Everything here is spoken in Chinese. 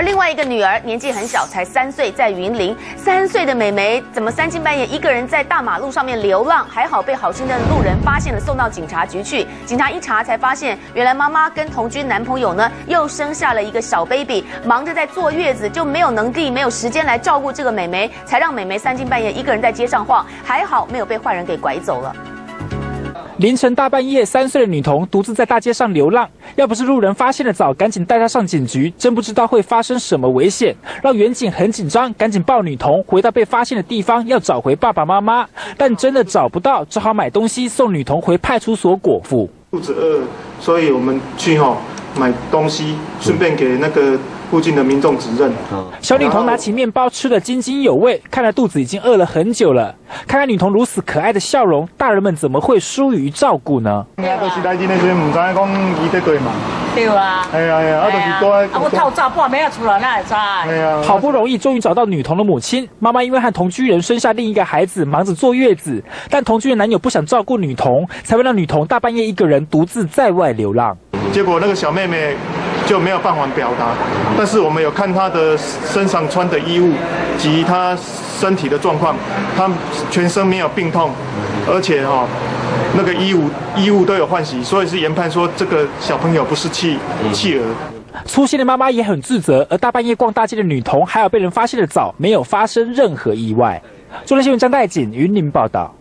而另外一个女儿年纪很小，才三岁，在云林。三岁的美眉怎么三更半夜一个人在大马路上面流浪？还好被好心的路人发现了，送到警察局去。警察一查才发现，原来妈妈跟同居男朋友呢又生下了一个小 baby，忙着在坐月子，就没有能力、没有时间来照顾这个美眉，才让美眉三更半夜一个人在街上晃。还好没有被坏人给拐走了。凌晨大半夜，三岁的女童独自在大街上流浪。要不是路人发现的早，赶紧带她上警局，真不知道会发生什么危险。让远警很紧张，赶紧抱女童回到被发现的地方，要找回爸爸妈妈。但真的找不到，只好买东西送女童回派出所果腹。肚子饿，所以我们去哈买东西，顺便给那个。附近的民众指认，小女童拿起面包吃得津津有味，看来肚子已经饿了很久了。看看女童如此可爱的笑容，大人们怎么会疏于照顾呢？就是唔知讲伊在对嘛？对啊，哎呀呀，啊，就是多。啊，我透早半暝出来，那会知？哎呀，好不容易终于找到女童的母亲，妈妈因为和同居人生下另一个孩子，忙着坐月子，但同居的男友不想照顾女童，才会让女童大半夜一个人独自在外流浪。结果那个小妹妹。就没有办法表达，但是我们有看她的身上穿的衣物及她身体的状况，她全身没有病痛，而且哈那个衣物衣物都有换洗，所以是研判说这个小朋友不是弃弃儿。粗心的妈妈也很自责，而大半夜逛大街的女童还有被人发现的早，没有发生任何意外。中央新闻张代锦云林报道。